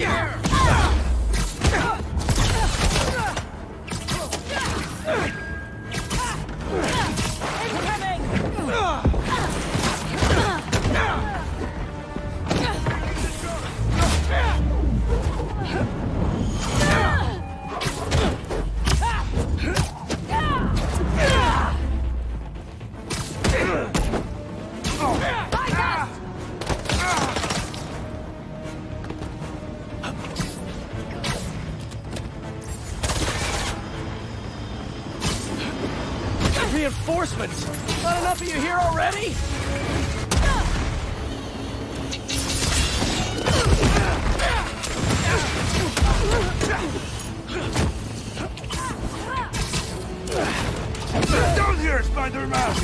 Yeah! Reinforcements! Not enough of you here already? Down here, Spider-Man!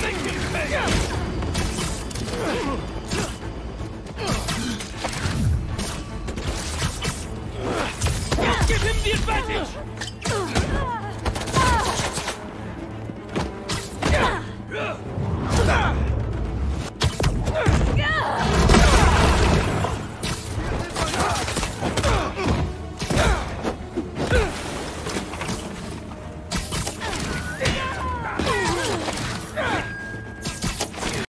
Make me pay! Give him the advantage!